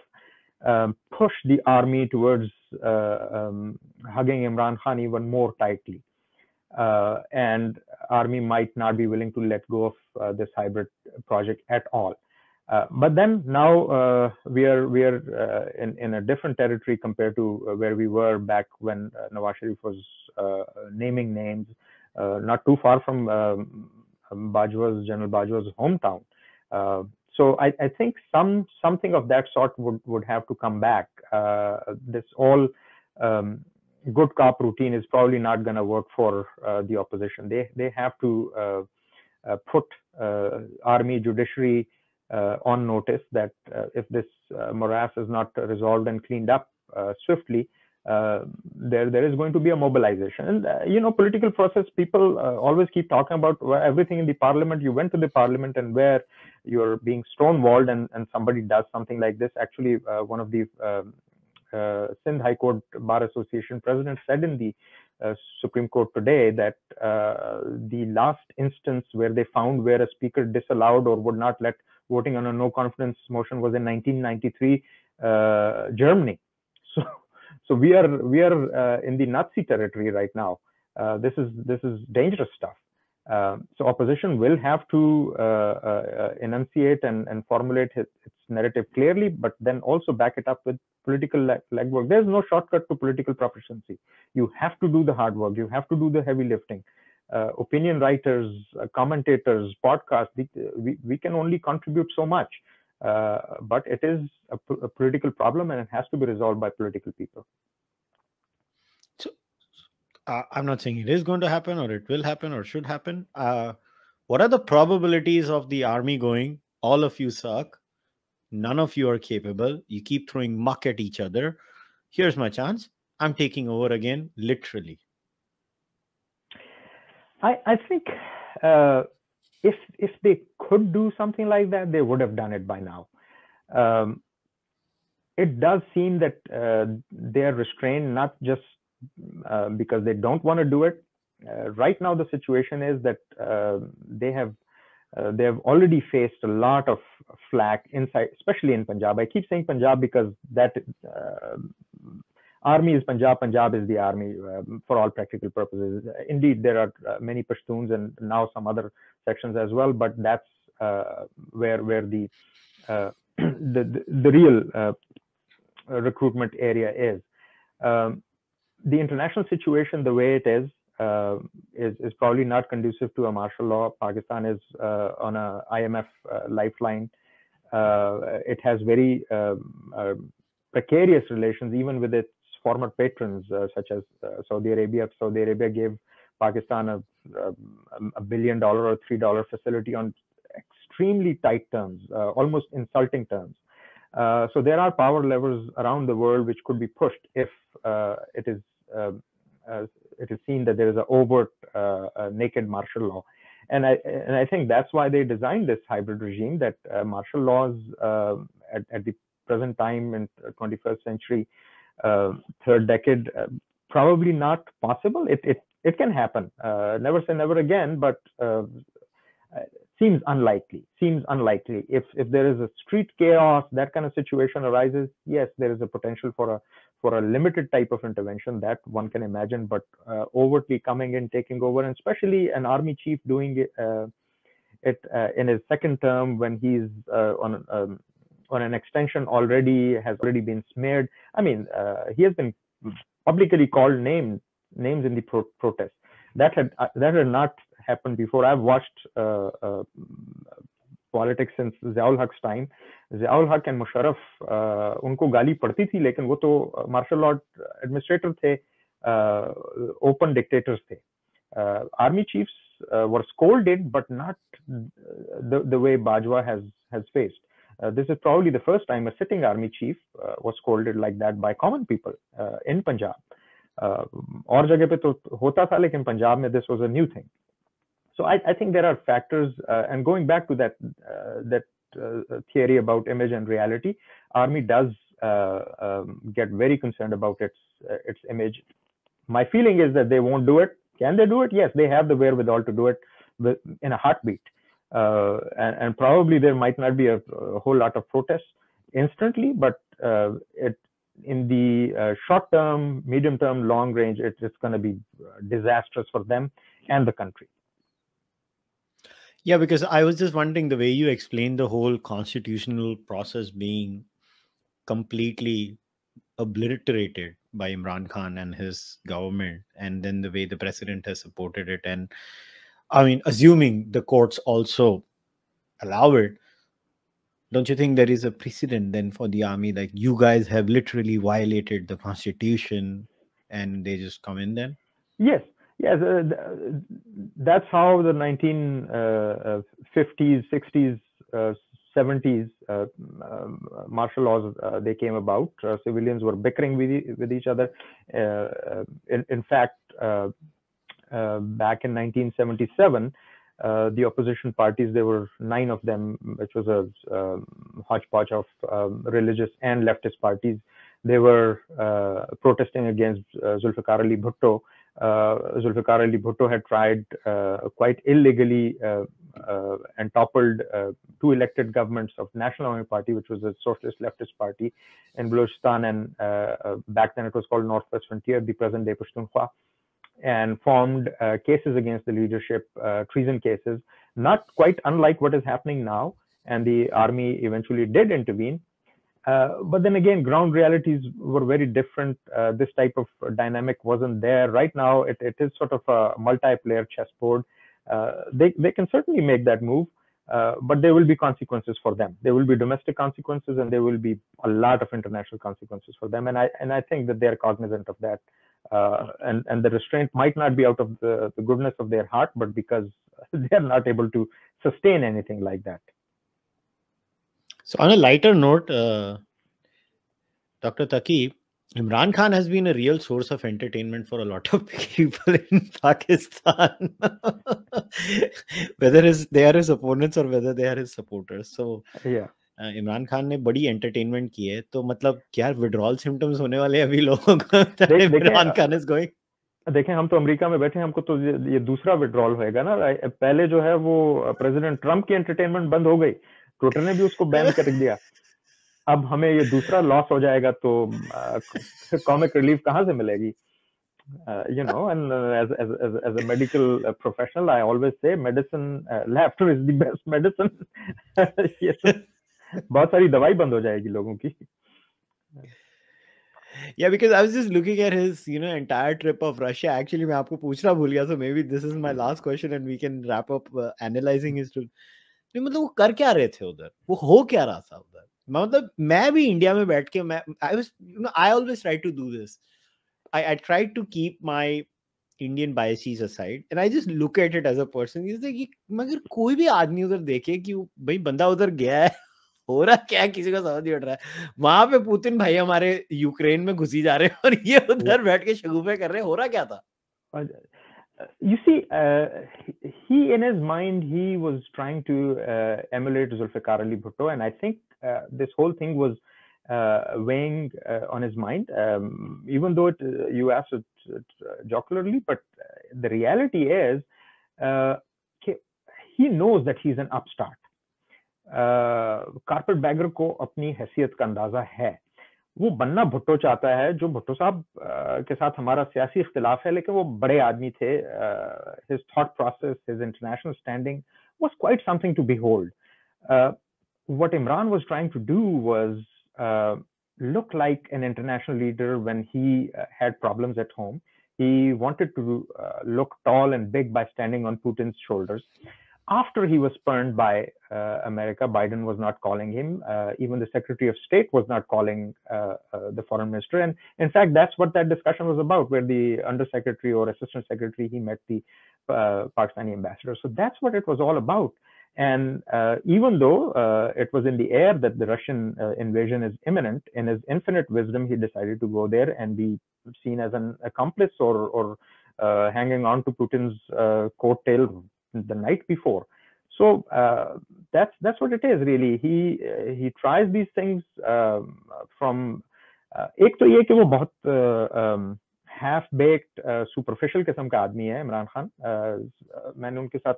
um, push the army towards uh, um, hugging Imran Khan even more tightly. Uh, and army might not be willing to let go of uh, this hybrid project at all. Uh, but then now uh, we are we are in in a different territory compared to where we were back when Nawaz Sharif was naming names, not too far from um, Bajwa's General Bajwa's hometown. Uh, so I, I, think some something of that sort would would have to come back. Uh, this all um, good cop routine is probably not going to work for uh, the opposition. They they have to uh, uh, put uh, army judiciary on notice that if this morass is not resolved and cleaned up swiftly, uh, there there is going to be a mobilization and uh, you know political process people uh, always keep talking about everything in the parliament you went to the parliament and where you're being stonewalled and, and somebody does something like this. Actually, uh, one of the um, uh, Sindh High Court Bar Association president said in the Supreme Court today that the last instance where they found where a speaker disallowed or would not let voting on a no confidence motion was in 1993 uh, Germany. So, so we are we are uh, in the Nazi territory right now. Uh, this is this is dangerous stuff. Um, so opposition will have to uh, uh, enunciate and, and formulate its, its, narrative clearly, but then also back it up with political legwork. There's no shortcut to political proficiency. You have to do the hard work. You have to do the heavy lifting. Uh, opinion writers, uh, commentators, podcasts, we, we can only contribute so much. Uh, but it is a, a political problem and it has to be resolved by political people uh, I'm not saying it is going to happen or it will happen or should happen. Uh, what are the probabilities of the army going? All of you suck. None of you are capable. You keep throwing muck at each other. Here's my chance. I'm taking over again, literally. I, I think uh, if if they could do something like that, they would have done it by now. Um, it does seem that uh, they are restrained not just uh, because they don't want to do it. Uh, right now, the situation is that uh, they have uh, they have already faced a lot of flack inside, especially in Punjab. I keep saying Punjab because that uh, army is Punjab. Punjab is the army um, for all practical purposes. Indeed, there are uh, many Pashtuns and now some other sections as well, but that's where where the, the, the the real recruitment area is. Um, the international situation, the way it is, uh, is, is probably not conducive to a martial law. Pakistan is uh, on a IMF uh, lifeline. Uh, it has very um, uh, precarious relations, even with its former patrons, uh, such as Saudi Arabia. Saudi Arabia gave Pakistan a, a, a billion dollar or three dollar facility on extremely tight terms, almost insulting terms. Uh, so there are power levers around the world which could be pushed if uh, it is um, uh, it is seen that there is an overt naked martial law. And I and I think that's why they designed this hybrid regime that martial laws um, at, at the present time in 21st century, third decade, probably not possible. It it it can happen. Uh, never say never again, but uh, seems unlikely seems unlikely if if there is a street chaos that kind of situation arises yes there is a potential for a for a limited type of intervention that one can imagine but uh, overtly coming in taking over and especially an army chief doing it, uh, it uh, in his second term when he's uh, on um, on an extension already has already been smeared i mean uh, he has been publicly called names names in the pro protest that had uh, that had not happened before. I've watched uh, uh, politics since Ziaul Haq's time. Ziaul Haq and Musharraf uh, उनको गाली पड़ती थी लेकिन वो तो martial law administrator थे open dictators थे army chiefs uh, were scolded but not the, the way Bajwa has has faced. Uh, this is probably the first time a sitting army chief uh, was scolded like that by common people in Punjab. और जगह पे तो होता था लेकिन पंजाब में this was a new thing. So I, I think there are factors, uh, and going back to that uh, that uh, theory about image and reality, Army does uh, um, get very concerned about its uh, its image. My feeling is that they won't do it. Can they do it? Yes, they have the wherewithal to do it with, in a heartbeat. Uh, and, and, probably there might not be a, a whole lot of protests instantly, but it in the short term, medium term, long range, it, it's going to be disastrous for them and the country. Yeah, because I was just wondering the way you explained the whole constitutional process being completely obliterated by Imran Khan and his government, and then the way the president has supported it. And I mean, assuming the courts also allow it, don't you think there is a precedent then for the army? Like, you guys have literally violated the constitution and they just come in then? Yes, Yes, uh, that's how the 1950s, 60s, 70s uh, um, martial laws uh, they came about. Uh, civilians were bickering with, with each other. Uh, in, in, fact, back in 1977, uh, the opposition parties, there were nine of them, which was a um, hodgepodge of um, religious and leftist parties. They were uh, protesting against uh, Zulfikar Ali Bhutto. Uh, Zulfikar Ali Bhutto had tried uh, quite illegally uh, and toppled two elected governments of National Awami Party, which was a socialist leftist party in Balochistan, and back then it was called Northwest Frontier, the present day Pashtunkhwa and formed uh, cases against the leadership, uh, treason cases, not quite unlike what is happening now. And the army eventually did intervene. Uh, but then again, ground realities were very different. Uh, this type of dynamic wasn't there. Right now, it, it is sort of a multiplayer chessboard. Uh, they, they can certainly make that move, uh, but there will be consequences for them. There will be domestic consequences, and there will be a lot of international consequences for them. And I and I think that they are cognizant of that uh, and and the restraint might not be out of the, the goodness of their heart, but because they are not able to sustain anything like that. So, on a lighter note, uh, Dr. Taqi, Imran Khan has been a real source of entertainment for a lot of people in Pakistan, whether they are his opponents or whether they are his supporters. So, yeah. Imran Khan ने बड़ी entertainment की है तो मतलब क्या withdrawal symptoms होने वाले अभी लोगों को? इमरान खान इज़ गोइंग देखें हम तो अमेरिका में बैठे हैं हमको तो ये दूसरा विड्रॉल होएगा ना पहले जो है वो प्रेसिडेंट ट्रंप की एंटरटेनमेंट बंद हो गई ट्विटर ने भी उसको बैन कर दिया। अब हमें ये दूसरा लॉस हो जाएगा तो कॉमिक रिलीफ कहाँ से मिलेगी? know, and uh, as, as, as, as a medical uh, professional, I always say medicine, laughter बहुत सारी दवाई बंद हो जाएगी लोगों की। Yeah because i was just looking at his you know entire trip of russia. Actually मैं आपको पूछना भूल गया so maybe this is my last question and we can wrap up uh, analyzing his trip. नहीं मतलब वो कर क्या रहे थे उधर? वो हो क्या रहा था उधर? मतलब मैं भी इंडिया में बैठ के मैं I was you know I always try to do this I I try to keep my Indian biases aside and I just look at it as a person मगर कोई भी आदमी उधर देखे कि भाई बंदा उधर गया है. हो रहा क्या किसी को समझ नहीं उठ रहा है वहाँ पे पुतिन भाई हमारे यूक्रेन में घुसी जा रहे हैं और ये उधर बैठ के शगुफे कर रहे हो रहा क्या था you see, uh, he in his mind he was trying to uh, emulate Zulfikar Ali Bhutto, and I think uh, this whole thing was uh, weighing uh, on his mind. Um, even though it, you asked it, it jocularly, but the reality is, he knows that he's an upstart. Carpet bagger को अपनी हैसियत का अंदाजा है वो बनना भुट्टो चाहता है जो भुट्टो साहब के साथ हमारा सियासी इख्तिलाफ है लेकिन वो बड़े आदमी थे his thought process his international standing was quite something to behold. Uh, what Imran was trying to do was uh, look like an international leader when he uh, had problems at home. He wanted to look tall and big by standing on Putin's shoulders after he was spurned by uh, America, Biden was not calling him. Uh, even the Secretary of State was not calling uh, uh the foreign minister. And in fact, that's what that discussion was about, where the undersecretary or assistant secretary he met the uh, Pakistani ambassador. So that's what it was all about. And uh, even though it was in the air that the Russian invasion is imminent, in his infinite wisdom, he decided to go there and be seen as an accomplice or, or hanging on to Putin's coattail the night before. So uh, that's that's what it is really. He uh, he tries these things um, from uh, एक तो ये कि वो बहुत half baked superficial किस्म का आदमी है इमरान खान मैंने उनके साथ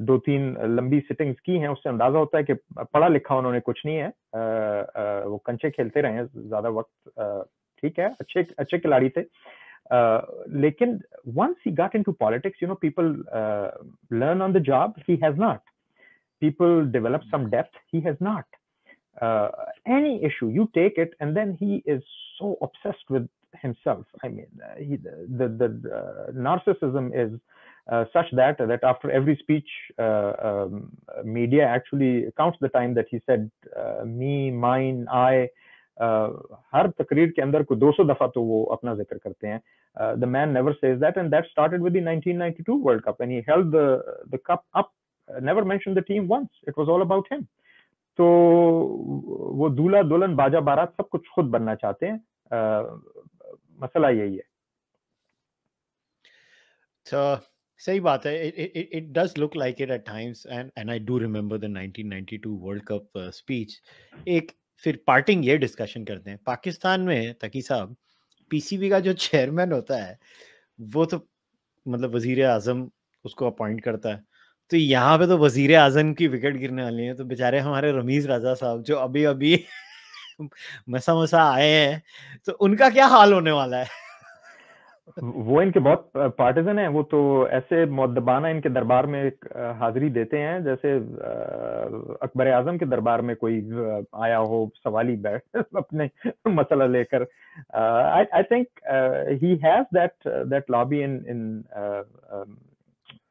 दो तीन लंबी सिटिंग्स की हैं उससे अंदाज़ा होता है कि पढ़ा लिखा उन्होंने कुछ नहीं है वो कंचे खेलते रहे हैं ज़्यादा वक्त ठीक है अच्छे अच्छे खिलाड़ी थे Uh, lekin once he got into politics, you know, people uh, learn on the job. He has not. People develop some depth. He has not. Uh, any issue, you take it, and then he is so obsessed with himself. I mean, uh, he, the the, the uh, narcissism is uh, such that that after every speech, um, media actually counts the time that he said me, mine, I. uh, हर तकरीर के अंदर कोई 200 दफ़ा तो वो अपना ज़िक्र करते हैं। The man never says that and that started with the world cup and he the cup up never mention team once. It was all about him. तो वो दूल्हा दुल्हन बाजा बारात सब कुछ खुद बनना चाहते हैं। uh, मसला यही है। तो सही बात है। It does look like it at times and and I do remember the 1992 world cup speech एक फिर पार्टिंग ये डिस्कशन करते हैं, पाकिस्तान में तकी साहब, पीसीबी का जो चेयरमैन होता है, वो तो मतलब वज़ीर आज़म उसको अपॉइंट करता है। तो यहाँ पे तो वज़ीर आज़म की विकेट गिरने वाली है तो बेचारे हमारे रमीज राजा साहब जो अभी अभी मसा मसा आए हैं तो उनका क्या हाल होने वाला है? वो इनके बहुत पार्टिजन है वो तो ऐसे मुद्दबाना इनके दरबार में हाजिरी देते हैं जैसे अकबर आज़म के दरबार में कोई आया हो सवाली बैठ अपने मसला लेकर। I think he has that that lobby in in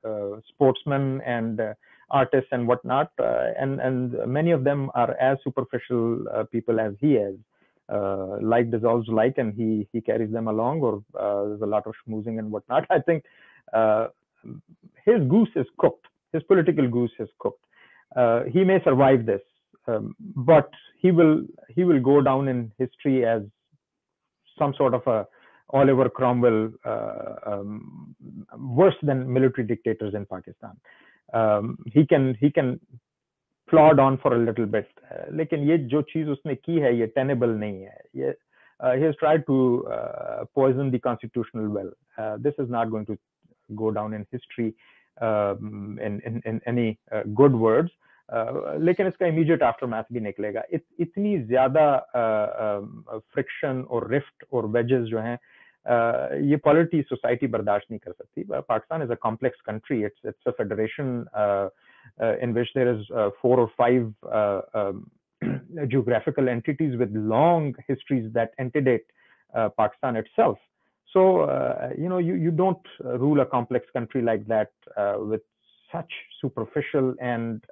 uh, artists and whatnot, uh, and and many of them are as superficial uh, people as he is. Uh, like dissolves like and he he carries them along or uh, there's a lot of schmoozing and whatnot. I think uh, his goose is cooked. His political goose is cooked. Uh, he may survive this um, but he will he will go down in history as some sort of a Oliver Cromwell, uh, um, worse than military dictators in Pakistan. Um, he can he can plod on for a little bit लेकिन ये जो चीज़ उसने की है ये tenable नहीं है। ये uh, the constitutional well. Uh, this is not going to go down in history um, in, in, in any uh, good words. लेकिन इसका इमीडिएट आफ्टर भी निकलेगा। इत, इतनी ज़्यादा फ्रिक्शन और रिफ्ट और वेजेस जो हैं ये पॉलिटी सोसाइटी बर्दाश्त नहीं कर सकती। Pakistan is a complex country it's it's a federation Uh, Uh, in which there is uh, four or five uh, um, geographical entities with long histories that antedate Pakistan itself. So you know you you don't rule a complex country like that with such superficial and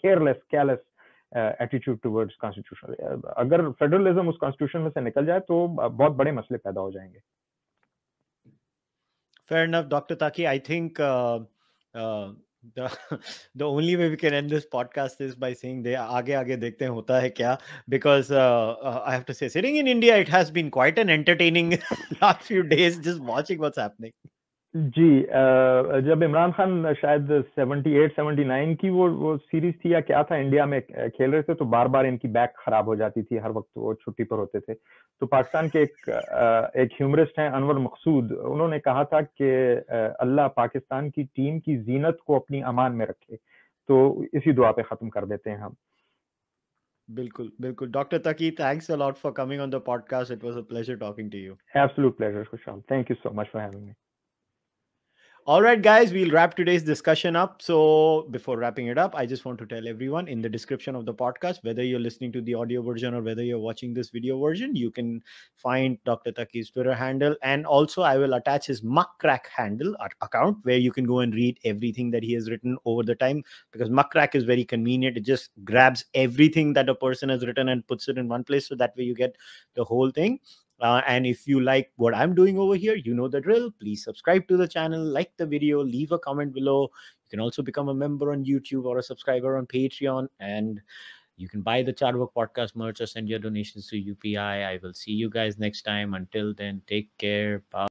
careless, callous attitude towards constitution अगर federalism उस constitution में से निकल जाए तो बहुत बड़े मसले पैदा हो जाएंगे Fair enough, Doctor Taqi. I think the the only way we can end this podcast is by saying they aage aage dekhte hain hota hai kya because uh, uh, i have to say sitting in india it has been quite an entertaining last few days just watching what's happening. जी जब इमरान खान शायद 78 79 की वो वो series थी या क्या था India में खेल रहे थे तो बार बार इनकी बैक खराब हो जाती थी हर वक्त वो छुट्टी पर होते थे। तो पाकिस्तान के एक एक ह्यूमरिस्ट हैं अनवर मकसूद उन्होंने कहा था कि अल्लाह पाकिस्तान की टीम की जीनत को अपनी अमान में रखे। तो इसी दुआ पे खत्म कर देते हैं हम। बिल्कुल बिल्कुल। Doctor Taqi thanks a lot for coming on the podcast. It was a pleasure talking to you. Absolute pleasure Khushal thank you so much for having me All right, guys, we'll wrap today's discussion up. So, before wrapping it up, I just want to tell everyone in the description of the podcast, whether you're listening to the audio version or whether you're watching this video version, you can find Dr. Taqi's Twitter handle. And also, I will attach his Muckrack handle account where you can go and read everything that he has written over the time because Muckrack is very convenient. It just grabs everything that a person has written and puts it in one place. So that way you get the whole thing. Uh, and if you like what I'm doing over here, you know the drill. Please subscribe to the channel, like the video, leave a comment below. You can also become a member on YouTube or a subscriber on Patreon. And you can buy the Carvaka podcast merch or send your donations to UPI. I will see you guys next time. Until then, take care. Bye.